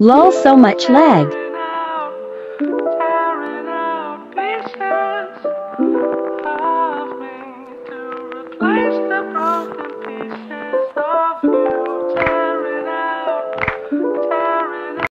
Lol so much lag.